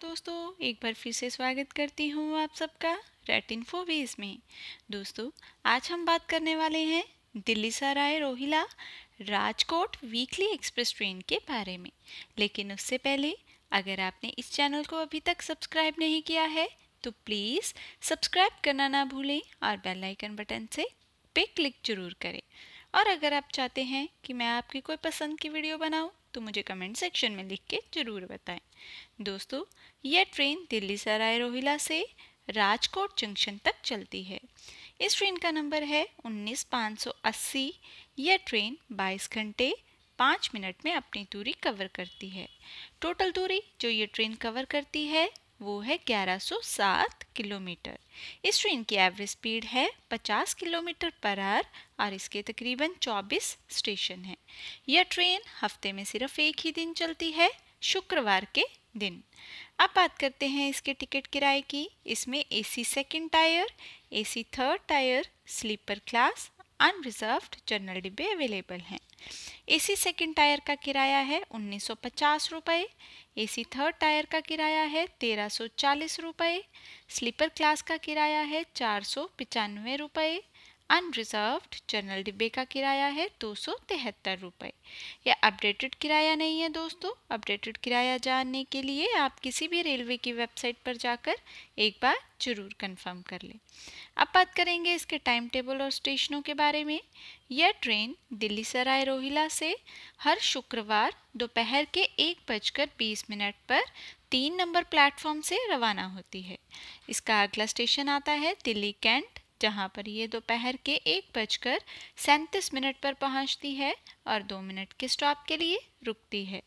दोस्तों, एक बार फिर से स्वागत करती हूँ आप सबका रेट इन्फो वेज में। दोस्तों, आज हम बात करने वाले हैं Delhi Sarai Rohilla Rajkot weekly express train के बारे में। लेकिन उससे पहले, अगर आपने इस चैनल को अभी तक सब्सक्राइब नहीं किया है तो प्लीज़ सब्सक्राइब करना ना भूलें और बेल आइकन बटन से पे क्लिक ज़रूर करें। और अगर आप चाहते हैं कि मैं आपकी कोई पसंद की वीडियो बनाऊँ तो मुझे कमेंट सेक्शन में लिख के ज़रूर बताएँ। दोस्तों, यह ट्रेन दिल्ली सराय रोहिला से राजकोट जंक्शन तक चलती है। इस ट्रेन का नंबर है उन्नीस पाँच सौ अस्सी। यह ट्रेन 22 घंटे पाँच मिनट में अपनी दूरी कवर करती है। टोटल दूरी जो ये ट्रेन कवर करती है, वो है 1107 किलोमीटर। इस ट्रेन की एवरेज स्पीड है 50 किलोमीटर पर आवर और इसके तकरीबन 24 स्टेशन हैं। यह ट्रेन हफ़्ते में सिर्फ़ एक ही दिन चलती है, शुक्रवार के दिन। अब बात करते हैं इसके टिकट किराए की। इसमें AC second tier, AC third tier, sleeper class, unreserved general डिब्बे अवेलेबल हैं। एसी सेकंड टायर का किराया है उन्नीस सौ पचास रुपये सी थर्ड टायर का किराया है तेरह सौ चालीस रुपये स्लीपर क्लास का किराया है चार सौ पचानवे रुपये अनरिजर्व्ड जनरल डिब्बे का किराया है दो सौ तिहत्तर रुपये यह अपडेटेड किराया नहीं है दोस्तों। अपडेटेड किराया जानने के लिए आप किसी भी रेलवे की वेबसाइट पर जाकर एक बार ज़रूर कंफर्म कर लें। अब बात करेंगे इसके टाइम टेबल और स्टेशनों के बारे में। यह ट्रेन दिल्ली सराय रोहिला से हर शुक्रवार दोपहर के एक बजकर बीस मिनट पर तीन नंबर प्लेटफॉर्म से रवाना होती है। इसका अगला स्टेशन आता है दिल्ली कैंट जहाँ पर ये दोपहर के एक बजकर सैंतीस मिनट पर पहुँचती है और दो मिनट के स्टॉप के लिए रुकती है।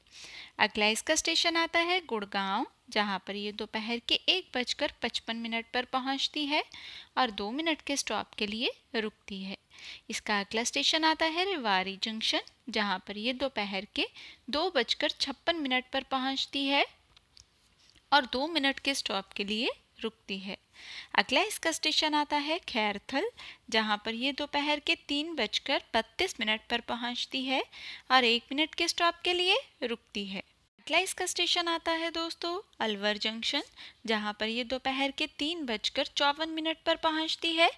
अगला इसका स्टेशन आता है गुड़गांव, जहाँ पर ये दोपहर के एक बजकर पचपन मिनट पर पहुँचती है और दो मिनट के स्टॉप के लिए रुकती है। इसका अगला स्टेशन आता है रेवाड़ी जंक्शन, जहाँ पर ये दोपहर के दो बजकर छप्पन मिनट पर पहुँचती है और दो मिनट के स्टॉप के लिए रुकती है। अगला इसका स्टेशन आता है खैरथल, जहाँ पर ये दोपहर के तीन बजकर बत्तीस मिनट पर पहुँचती है और एक मिनट के स्टॉप के लिए रुकती है। अगला इसका स्टेशन आता है दोस्तों, अलवर जंक्शन जहाँ पर ये दोपहर के तीन बजकर चौवन मिनट पर पहुँचती है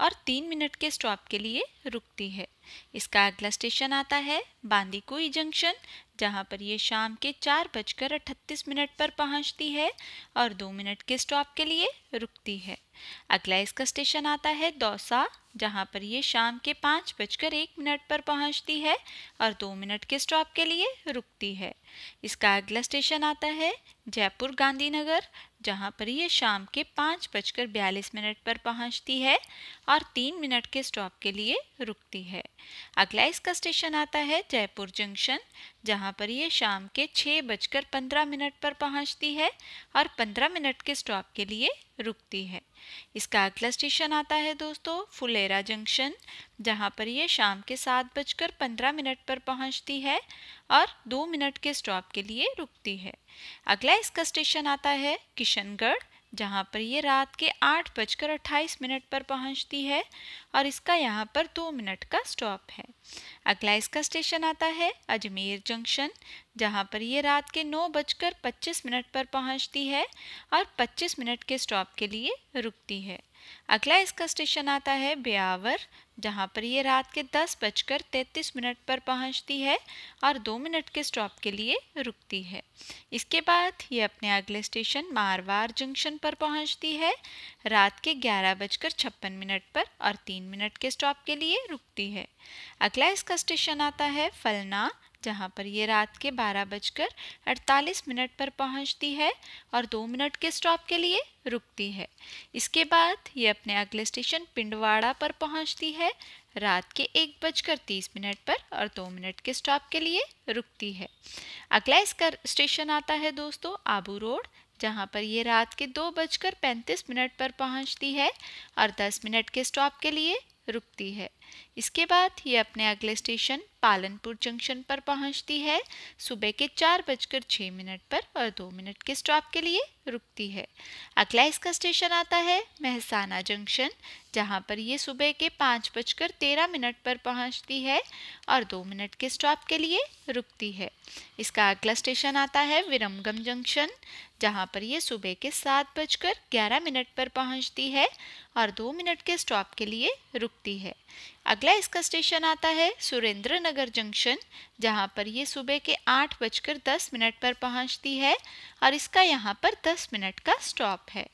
और तीन मिनट के स्टॉप के लिए रुकती है। इसका अगला स्टेशन आता है बांदीकुई जंक्शन, जहाँ पर ये शाम के चार बजकर अठतीस मिनट पर पहुँचती है और दो मिनट के स्टॉप के लिए रुकती है। अगला इसका स्टेशन आता है दौसा, जहाँ पर ये शाम के पाँच बजकर एक मिनट पर पहुँचती है और दो मिनट के स्टॉप के लिए रुकती है। इसका अगला स्टेशन आता है जयपुर गांधीनगर जहाँ पर ये शाम के पाँच बजकर बयालीस मिनट पर पहुँचती है और तीन मिनट के स्टॉप के लिए रुकती है। अगला इसका स्टेशन आता है जयपुर जंक्शन जहाँ पर ये शाम के छः बजकर पंद्रह मिनट पर पहुँचती है और पंद्रह मिनट के स्टॉप के लिए रुकती है। इसका अगला स्टेशन आता है दोस्तों फुलेरा जंक्शन, जहाँ पर यह शाम के सात बजकर पंद्रह मिनट पर पहुँचती है और दो मिनट के स्टॉप के लिए रुकती है। अगला इसका स्टेशन आता है किशनगढ़ जहाँ पर ये रात के आठ बजकर अट्ठाईस मिनट पर पहुँचती है और इसका यहाँ पर दो मिनट का स्टॉप है। अगला इसका स्टेशन आता है अजमेर जंक्शन, जहाँ पर ये रात के नौ बजकर पच्चीस मिनट पर पहुँचती है और पच्चीस मिनट के स्टॉप के लिए रुकती है। अगला इसका स्टेशन आता है ब्यावर, जहाँ पर ये रात के दस बजकर तैंतीस मिनट पर पहुँचती है और दो मिनट के स्टॉप के लिए रुकती है। इसके बाद ये अपने अगले स्टेशन मारवाड़ जंक्शन पर पहुँचती है। रात के ग्यारह बजकर छप्पन मिनट पर और तीन मिनट के स्टॉप के लिए रुकती है। अगला इसका स्टेशन आता है फलना जहाँ पर ये रात के बारह बजकर अड़तालीस मिनट पर पहुँचती है और दो मिनट के स्टॉप के लिए रुकती है। इसके बाद ये अपने अगले स्टेशन पिंडवाड़ा पर पहुँचती है। रात के एक बजकर तीस मिनट पर और दो मिनट के स्टॉप के लिए रुकती है। अगला इसका स्टेशन आता है दोस्तों, आबू रोड, जहाँ पर ये रात के दो बजकर पैंतीस मिनट पर पहुँचती है और दस मिनट के स्टॉप के लिए रुकती है। इसके बाद ये अपने अगले स्टेशन पालनपुर जंक्शन पर पहुँचती है। सुबह के चार बजकर छः मिनट पर और दो मिनट के स्टॉप के लिए रुकती है। अगला इसका स्टेशन आता है महसाना जंक्शन जहाँ पर ये सुबह के पाँच बजकर तेरह मिनट पर पहुँचती है और दो मिनट के स्टॉप के लिए रुकती है। इसका अगला स्टेशन आता है विरमगम जंक्शन जहाँ पर ये सुबह के सात बजकर ग्यारह मिनट पर पहुँचती है और दो मिनट के स्टॉप के लिए रुकती है। अगला इसका स्टेशन आता है सुरेंद्र नगर जंक्शन जहाँ पर ये सुबह के आठ बजकर दस मिनट पर पहुँचती है और इसका यहाँ पर दस मिनट का स्टॉप है।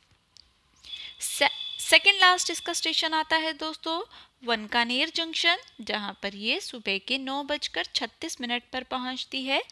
सेकेंड लास्ट इसका स्टेशन आता है दोस्तों, वनकानेर जंक्शन जहाँ पर ये सुबह के नौ बजकर छत्तीस मिनट पर पहुँचती है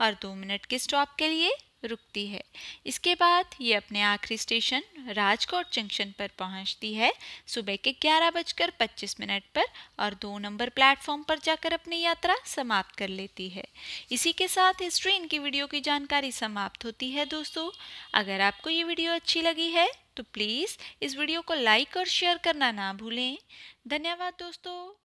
और दो मिनट के स्टॉप के लिए रुकती है। इसके बाद ये अपने आखिरी स्टेशन राजकोट जंक्शन पर पहुँचती है सुबह के ग्यारह बजकर पच्चीस मिनट पर और दो नंबर प्लेटफॉर्म पर जाकर अपनी यात्रा समाप्त कर लेती है। इसी के साथ इस ट्रेन की वीडियो की जानकारी समाप्त होती है दोस्तों। अगर आपको ये वीडियो अच्छी लगी है तो प्लीज़ इस वीडियो को लाइक और शेयर करना ना भूलें। धन्यवाद दोस्तों।